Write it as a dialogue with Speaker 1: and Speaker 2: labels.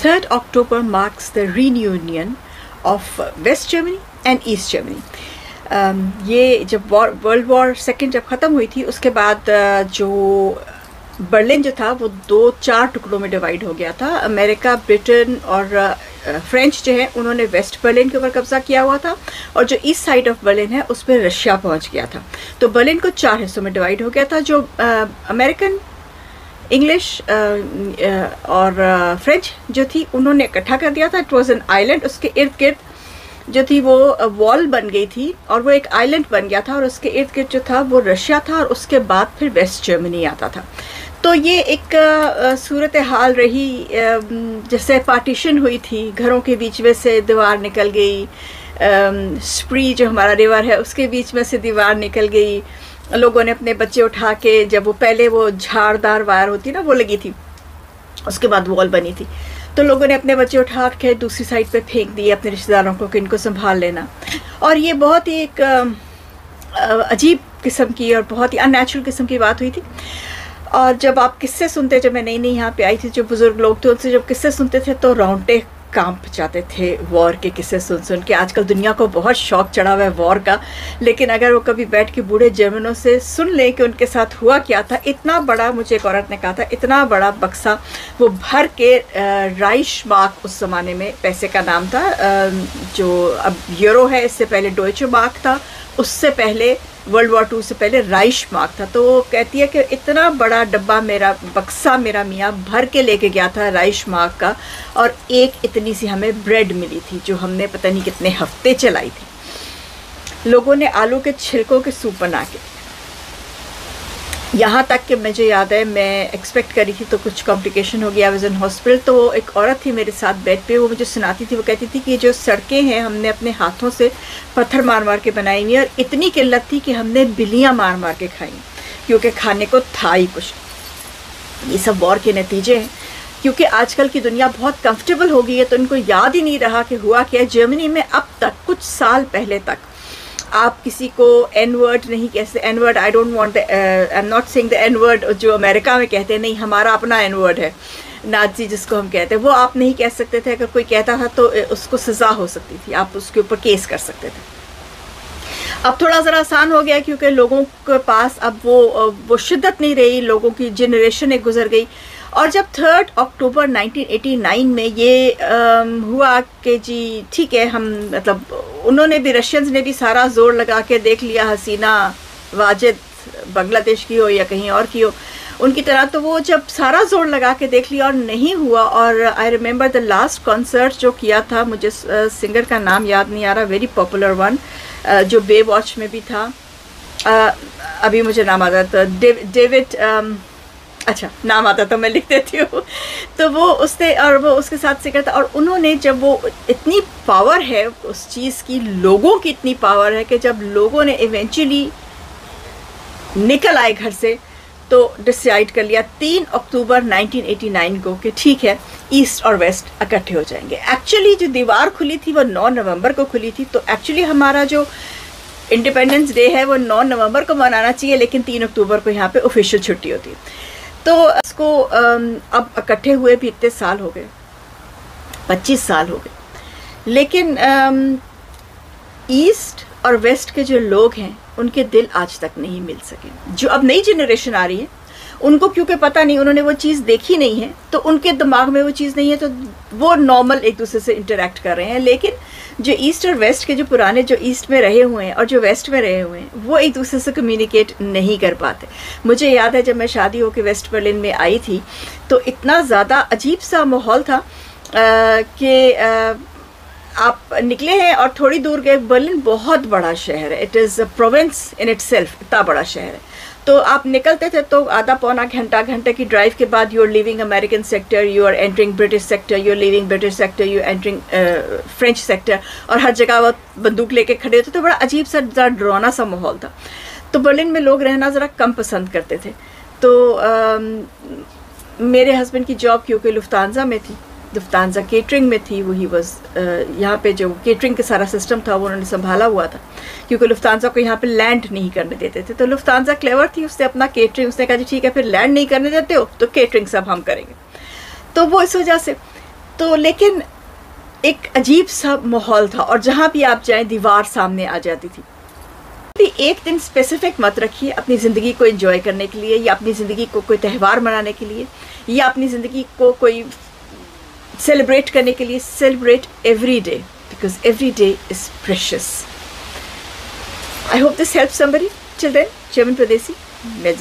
Speaker 1: 3rd October marks the reunion of Germany and East Germany. Um, ये जब war world war second जब ख़त्म हुई थी उसके बाद uh, जो बर्लिन जो था वो दो चार टुकड़ों में डिवाइड हो गया था अमेरिका ब्रिटेन और फ्रेंच जो है उन्होंने वेस्ट बर्लिन के ऊपर कब्जा किया हुआ था और जो ईस्ट साइड ऑफ़ बर्लिन है उस पर रशिया पहुँच गया था तो बर्लिन को चार हिस्सों में डिवाइड हो गया था जो अमेरिकन इंग्लिश और फ्रेंच जो थी, उन्होंने इकट्ठा कर दिया था। इट वॉज़ एन आइलैंड उसके इर्द गिर्द जो थी वो वॉल बन गई थी और वो एक आइलैंड बन गया था और उसके इर्द गिर्द जो था वो रशिया था और उसके बाद फिर वेस्ट जर्मनी आता था। तो ये एक सूरत हाल रही जैसे पार्टीशन हुई थी। घरों के बीच में से दीवार निकल गई स्प्री जो हमारा रिवर है, उसके बीच में से दीवार निकल गई। लोगों ने अपने बच्चे उठा के, जब वो पहले वो झाड़दार वायर होती ना, वो लगी थी। उसके बाद वॉल बनी थी। तो लोगों ने अपने बच्चे उठा के दूसरी साइड पे फेंक दिए अपने रिश्तेदारों को कि इनको संभाल लेना। और ये बहुत ही एक अजीब किस्म की और बहुत ही अननेचुरल किस्म की बात हुई थी। और जब आप किस्से सुनते, जब मैं नई नई यहाँ पे आई थी, जो बुज़ुर्ग लोग थे, उनसे जब किस्से सुनते थे तो राउंडे काँप जाते थे वॉर के किस्से सुन सुन के। आजकल दुनिया को बहुत शौक चढ़ा हुआ है वॉर का। लेकिन अगर वो कभी बैठ के बूढ़े जर्मनों से सुन लें कि उनके साथ हुआ क्या था, इतना बड़ा, मुझे एक औरत ने कहा था, इतना बड़ा बक्सा, वो भर के राइश मार्क उस ज़माने में पैसे का नाम था। जो अब यूरो है, इससे पहले डोइचो मार्क था, उससे पहले वर्ल्ड वॉर टू से पहले राइश मार्क था तो वो कहती है कि इतना बड़ा डब्बा मेरा, बक्सा मेरा मियाँ भर के लेके गया था राइश मार्क का और एक इतनी सी हमें ब्रेड मिली थी जो हमने पता नहीं कितने हफ़्ते चलाई थी। लोगों ने आलू के छिलकों के सूप बना के यहाँ तक कि मुझे याद है, मैं एक्सपेक्ट करी थी तो कुछ कॉम्प्लिकेशन हो गया इन हॉस्पिटल तो एक औरत थी मेरे साथ बेड पे, वो मुझे सुनाती थी, वो कहती थी कि जो सड़कें हैं हमने अपने हाथों से पत्थर मार मार के बनाई हुई और इतनी किल्लत थी कि हमने बिल्लियाँ मार मार के खाई क्योंकि खाने को था ही कुछ। ये सब वॉर के नतीजे हैं, क्योंकि आजकल की दुनिया बहुत कंफर्टेबल हो गई है तो इनको याद ही नहीं रहा कि हुआ क्या जर्मनी में अब तक, कुछ साल पहले तक आप किसी को एन वर्ड नहीं कहते N word I don't want I am not saying the N word जो अमेरिका में कहते हैं, नहीं, हमारा अपना एन वर्ड है। नाजी जिसको हम कहते हैं, वो आप नहीं कह सकते थे। अगर कोई कहता था तो उसको सज़ा हो सकती थी। आप उसके ऊपर केस कर सकते थे। अब थोड़ा ज़रा आसान हो गया, क्योंकि लोगों के पास अब वो वो शिद्दत नहीं रही। लोगों की जनरेशन एक गुजर गई। और जब थर्ड अक्टूबर 1989 में ये आ, हुआ कि जी ठीक है हम मतलब उन्होंने भी रशियंस ने भी सारा ज़ोर लगा के देख लिया हसीना वाजिद बांग्लादेश की हो या कहीं और की हो उनकी तरह तो वो जब सारा ज़ोर लगा के देख लिया और नहीं हुआ और I remember the last concert जो किया था मुझे सिंगर का नाम याद नहीं आ रहा वेरी पॉपुलर वन जो बे वॉच में भी था आ, अभी मुझे नाम आ आता था डेविड अच्छा नाम आता तो मैं लिख देती हूँ। तो वो उसने और वो उसके साथ से करता और उन्होंने जब वो इतनी पावर है, उस चीज़ की, लोगों की इतनी पावर है कि जब लोगों ने इवेंचुअली निकल आए घर से तो डिसाइड कर लिया, तीन अक्टूबर 1989 को कि ठीक है ईस्ट और वेस्ट इकट्ठे हो जाएँगे। एक्चुअली जो दीवार खुली थी, वो 9 नवंबर को खुली थी तो एक्चुअली हमारा जो इंडिपेंडेंस डे है, वो 9 नवंबर को मनाना चाहिए, लेकिन 3 अक्टूबर को यहाँ पे ऑफिशियल छुट्टी होती। है तो इसको अब इकट्ठे हुए भी इतने साल हो गए। पच्चीस साल हो गए। लेकिन ईस्ट और वेस्ट के जो लोग हैं, उनके दिल आज तक नहीं मिल सके। जो अब नई जनरेशन आ रही है, उनको क्योंकि पता नहीं, उन्होंने वो चीज़ देखी नहीं है तो उनके दिमाग में वो चीज़ नहीं है तो वो नॉर्मल एक दूसरे से इंटरेक्ट कर रहे हैं। लेकिन जो ईस्ट और वेस्ट के जो पुराने जो ईस्ट में रहे हुए हैं और जो वेस्ट में रहे हुए हैं, वो एक दूसरे से कम्युनिकेट नहीं कर पाते। मुझे याद है जब मैं शादी होकर वेस्ट बर्लिन में आई थी तो इतना ज़्यादा अजीब सा माहौल था कि आप निकले हैं और थोड़ी दूर गए। बर्लिन बहुत बड़ा शहर है। It is province in itself इतना बड़ा शहर है। तो आप निकलते थे तो आधा पौना घंटा घंटे की ड्राइव के बाद you are leaving American sector you are entering British sector you are leaving British sector you entering French sector और हर जगह वो बंदूक लेके खड़े होते तो बड़ा अजीब सा ज़रा डरावना सा माहौल था। तो बर्लिन में लोग रहना ज़रा कम पसंद करते थे। तो आ, मेरे हस्बैंड की जॉब क्योंकि लुफ्तानजा में थी। लुफ्तानजा केटरिंग में थी वही वॉज़ यहाँ पे जो केटरिंग का सारा सिस्टम था, वो उन्होंने संभाला हुआ था। क्योंकि लुफ्तानजा को यहाँ पे लैंड नहीं करने देते थे। तो लुफ्तानजा क्लेवर थी उसने अपना केटरिंग उसने कहा जी, ठीक है, फिर लैंड नहीं करने देते हो तो केटरिंग सब हम करेंगे। तो वो इस वजह से तो लेकिन एक अजीब सा माहौल था, और जहाँ भी आप जाएँ, दीवार सामने आ जाती थी। भी एक दिन स्पेसिफिक मत रखिए, अपनी ज़िंदगी को एंजॉय करने के लिए, या अपनी ज़िंदगी को कोई त्यौहार मनाने के लिए, या अपनी ज़िंदगी को कोई सेलिब्रेट करने के लिए celebrate every day because every day is precious I hope this help somebody children chemmeen प्रदेसी मैं